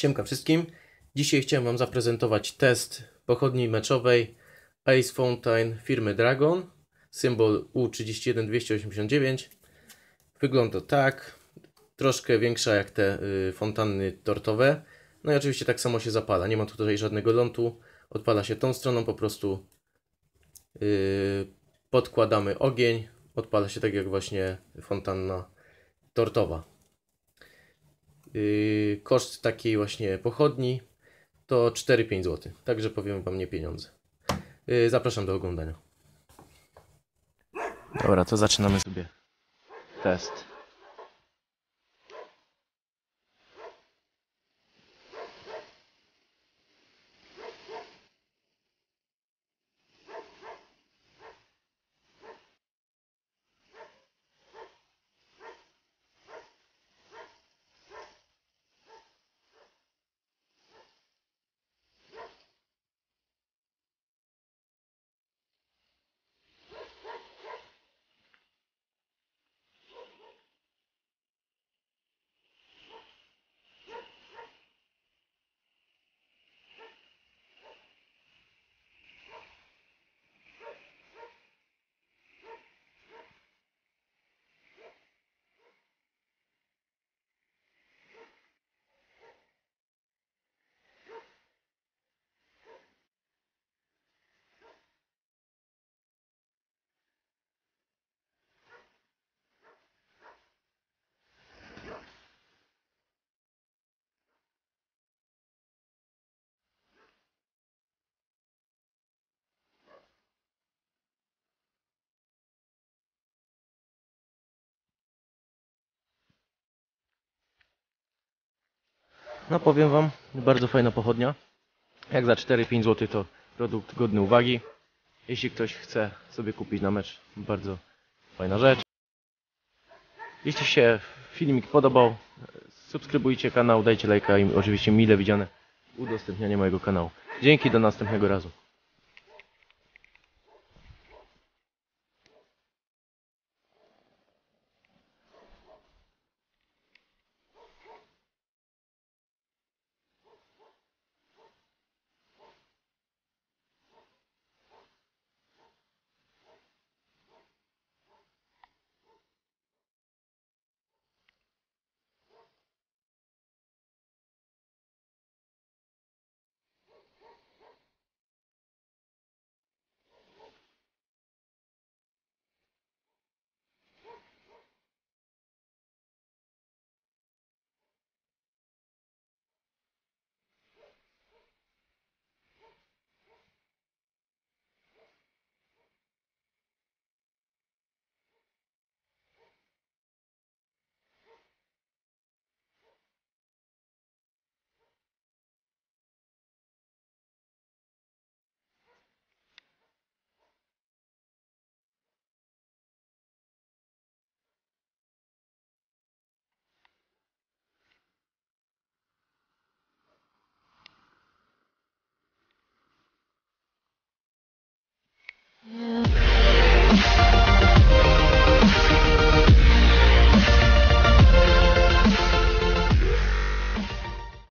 Siemka wszystkim. Dzisiaj chciałem Wam zaprezentować test pochodni meczowej Ace Fountain firmy Dragon. Symbol U31289. Wygląda tak. Troszkę większa jak te y, fontanny tortowe. No i oczywiście tak samo się zapala. Nie ma tutaj żadnego lądu. Odpala się tą stroną po prostu. y, podkładamy ogień. Odpala się tak jak właśnie fontanna tortowa. Yy, koszt takiej właśnie pochodni to 4-5 zł. Także powiem Wam nie pieniądze. Yy, zapraszam do oglądania. Dobra, to zaczynamy sobie test. No powiem Wam, bardzo fajna pochodnia. Jak za 4-5 zł to produkt godny uwagi. Jeśli ktoś chce sobie kupić na mecz, bardzo fajna rzecz. Jeśli się filmik podobał, subskrybujcie kanał, dajcie lajka i oczywiście mile widziane udostępnianie mojego kanału. Dzięki, do następnego razu.